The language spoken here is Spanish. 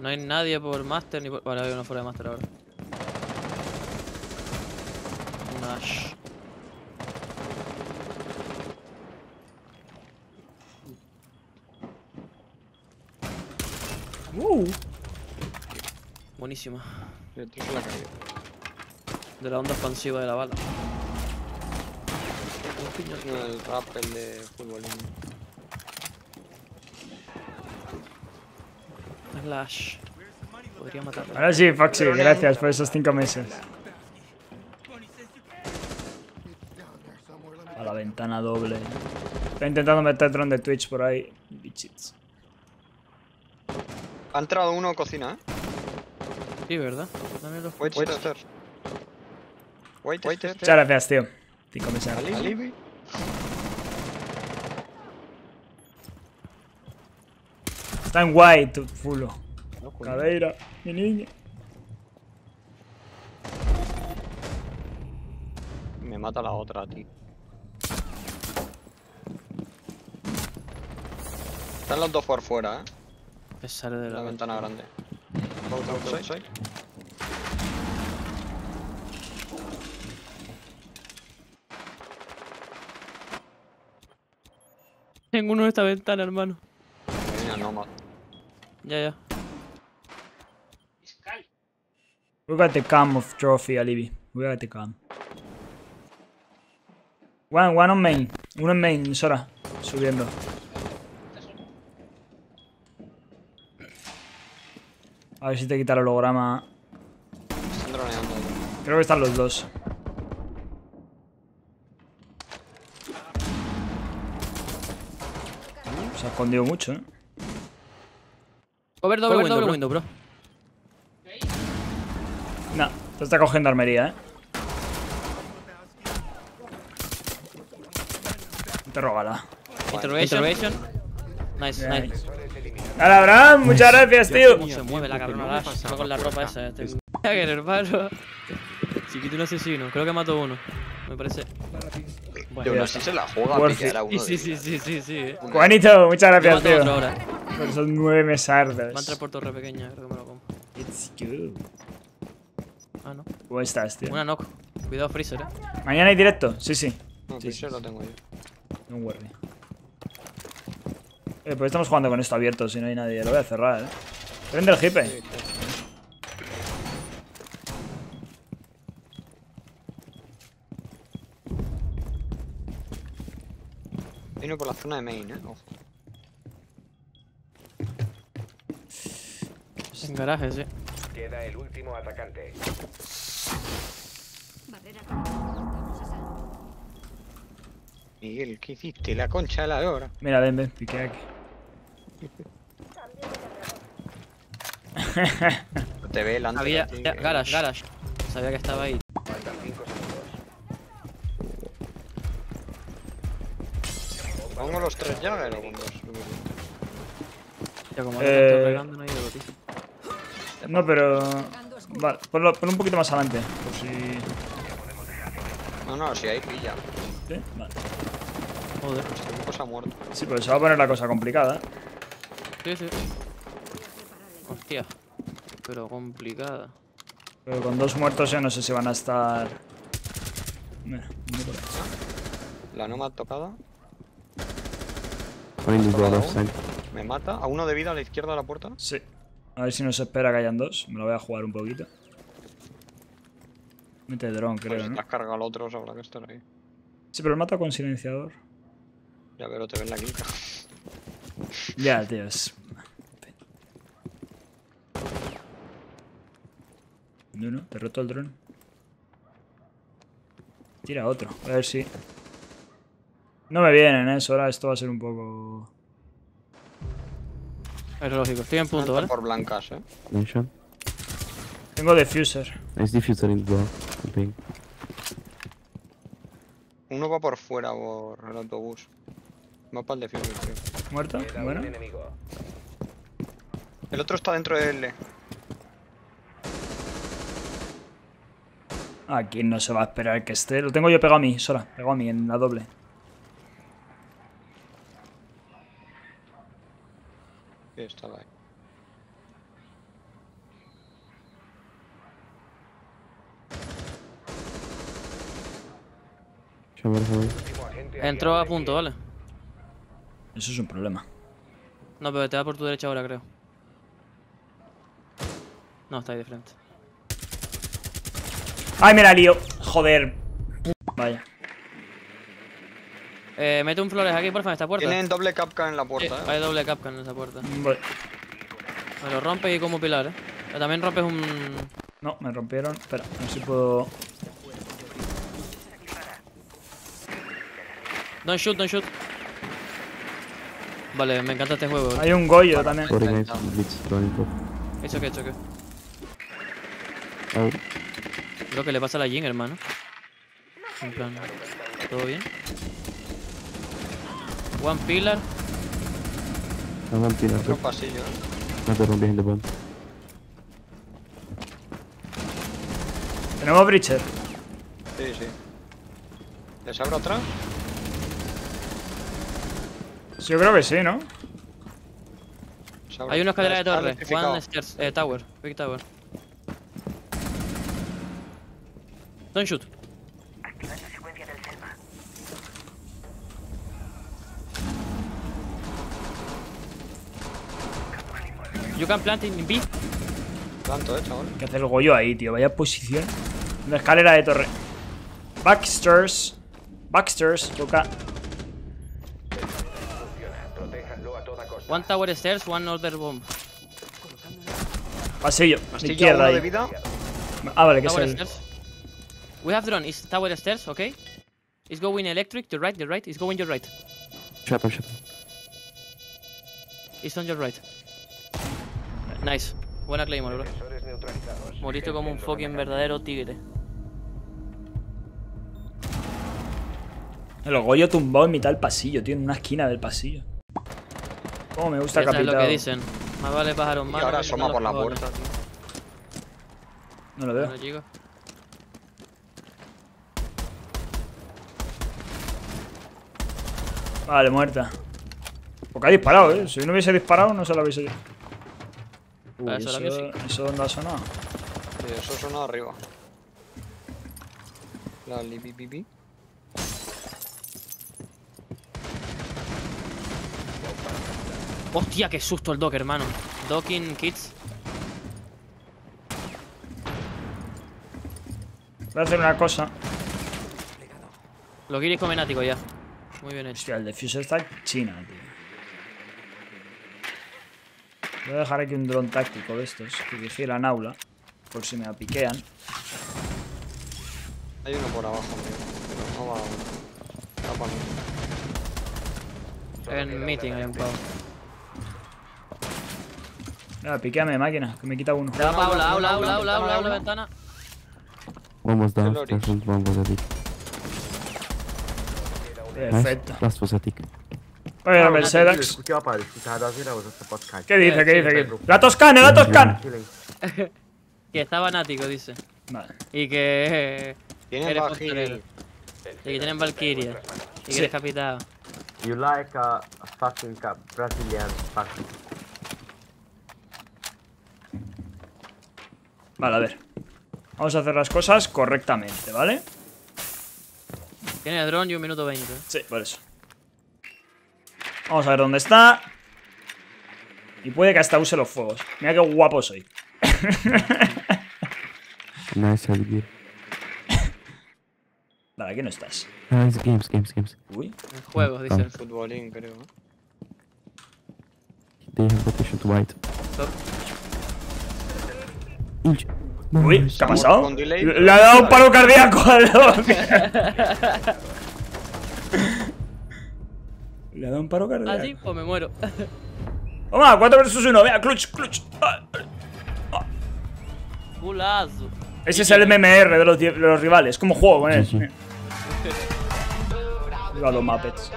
No hay nadie por Master ni por... Vale, hay uno fuera de Master ahora. Un Ash. Uh. Buenísima. De la onda expansiva de la bala. No, el rap, el de fútbol. Slash. Podría matarlo. Ahora sí, Foxy, gracias por esos cinco meses. A la ventana doble. Estoy intentando meter dron de Twitch por ahí. Bichits. Ha entrado uno cocina, ¿eh? Sí, ¿verdad? Dame los... Waitster. Muchas gracias, tío. Cinco meses. Alibi. Está en white, fulo. Cadeira, mi niña. Me mata la otra, tío. Están los dos por fuera, ¿eh? Que sale de De la la ventana grande. Outside. Tengo uno en esta ventana, hermano. Mira, no. Ya, ya. Look at the cam of trophy, Alibi. Look at the cam. One, one on main. Uno en main, Sora. Subiendo. A ver si te quita el holograma. Están droneando. Creo que están los dos. Se ha escondido mucho, ¿eh? Cover doble, window, doble window, bro. No, te está cogiendo armería, ¿eh? Interrogala. Interrogation. Nice, nice. ¡Hola, Abraham! Muchas gracias, tío. ¿Cómo se mueve la cabrona? Va con la ropa esa. Este. Que hermano. Chiquito un asesino. Creo que mató uno. Me parece. Yo no sé si se la juega a pillar a uno. Sí, sí, sí, sí, sí, sí. eh. Juanito, muchas gracias, tío. Por esos nueve mesardos. Va a entrar por torre pequeña, creo que me lo como. It's good. Ah, no. ¿Cómo estás, tío? Una knock. Cuidado, Freezer, eh. ¿Mañana hay directo? Sí, sí. No, Sí, sí, lo tengo yo. No worry. Eh, pues estamos jugando con esto abierto, si no hay nadie. Lo voy a cerrar, eh. Prende el hipe. Vino por la zona de main, eh. Ojo. Garaje, sí. Queda el último atacante. Miguel, ¿qué hiciste? La concha de la lora. Mira, ven, ven, pique aquí. Te ve delante. Había. ya, Garage, garage. Sabía que estaba ahí. Faltan 5 segundos. Pongo los tres o con dos. Ya como Eh. no hay de botín. No, pero... Vale, ponlo, ponlo un poquito más adelante. Por si... No, no, si hay pilla. ¿Sí? Vale. Joder. Este grupo se ha muerto. Sí, pues se va a poner la cosa complicada. ¿eh? Sí, sí. Hostia. Pero complicada. Pero con dos muertos ya no sé si van a estar... Mira. La Tocada left aún. side. Me mata. A uno de vida a la izquierda de la puerta. Sí. A ver si nos espera que hayan dos. Me lo voy a jugar un poquito. Mete dron, Pues creo, si ¿no? te has cargado al otro, habrá que estar ahí. Sí, pero lo mata con silenciador. Ya pero te ven la quinta. Ya, tío, es... No, no, te he roto el dron. Tira otro, a ver si... No me vienen, ¿eh? Ahora esto va a ser un poco... Es lógico. Estoy en punto, ¿vale? por blancas, eh. Nation. Tengo diffuser. Nice diffuser in. Ping. Uno va por fuera por el autobús. Va para el defensa, creo. ¿Muerto? Bueno. El otro está dentro de L. Aquí no se va a esperar que esté. Lo tengo yo pegado a mí, sola. Pegado a mí en la doble. estaba ahí. Entró a punto, ¿vale? Eso es un problema. No, pero te va por tu derecha ahora, creo. No, está ahí de frente. ¡Ay, me la lío! Joder, Eh, mete un flores aquí, porfa, en esta puerta. Tienen doble capca en la Sí, puerta, eh. hay doble capcan en esa puerta. Voy. Me lo rompes y como pilar, eh. Pero También rompes un. No, me rompieron. Espera, a ver si puedo. Don't shoot, don't shoot. Vale, me encanta este juego. Hay un Goyo también. Okay, it's okay. Oh, Lo que le pasa a la Jin, hermano. En plan, ¿todo bien? One pillar. I'm one pillar. Otro pasillo, eh. Another one behind the bomb. Tenemos Breacher. Sí, sí. ¿Les abro atrás? Sí, yo creo que sí, ¿no? Hay una escalera de torre. One stairs. Eh, tower. Big tower. Don't shoot. You can plant in B. Tanto, eh, chaval. Que hace el Goyo ahí, tío. Vaya posición. Una escalera de torre. Backstairs. Backstairs. Toca. One tower stairs, one other bomb. Pasillo. De Pastilla izquierda uno de ahí. vida. Ah, vale, que es el. stairs. We have drone. It's tower stairs, okay? It's going electric. The right, the right. It's going your right. Chopper, chopper. It's on your right. Nice. Buena Claymore, bro. Moriste como un fucking verdadero tigre. El Goyo tumbado en mitad del pasillo, tío. En una esquina del pasillo. Cómo me gusta Ya sabes lo que dicen. Más vale pájaro en Y ahora asoma por la puerta, tío. No lo veo. Bueno, chicos. Vale, muerta. Porque ha disparado, eh. Si no hubiese disparado, no se lo hubiese. Uy, Ah, eso eso. ¿Eso dónde ha sonado? Sí, eso suena arriba. La libibibi. Hostia, qué susto el dock, hermano. Docking kits. Voy a hacer una cosa. Los guiris comenáticos ya. Muy bien hecho. Hostia, el defuser está china, tío. Voy a dejar aquí un dron táctico de estos que vigilan aula. Por si me apiquean. Hay uno por abajo, tío. Pero no va uno. Tapa no. Queda En meeting hay un pavo. Mira, piqueame máquina, que me quita uno. Le da pa' aula, aula, aula, aula, aula, aula, Ventana, ventana. One was down, Lorix. and one was attic. Perfecto. Nice. Last was attic. Oye, Ah, Mercedes. ¿Qué dice? Eh, ¿Qué dice? ¡La Toscana, la Toscana! Que está banático, dice. Vale. Y que. eh, Tienen posturero. Y que tienen Valkyria. Y que Sí. eres capitán. You like a, a fucking Brazilian fucking. Vale, a ver. Vamos a hacer las cosas correctamente, ¿vale? Tiene drone y un minuto 20. Sí, por eso. Vamos a ver dónde está. Y puede que hasta use los fuegos. Mira qué guapo soy. Nice headgear. Vale, aquí no estás. Nice games, games, games. Uy. Juegos, dice. Futbolín, creo. They have rotation to white. Inch. Uy. ¿qué ha pasado? Le ha dado un paro cardíaco al. Le ha dado un paro Así, cardíaco. pues me muero. Toma, 4 versus 1. Vea, clutch, clutch. Ah, Gulazo. Ese es el MMR de los, de los rivales. Como juego con él. Sí, sí. Viva los Muppets.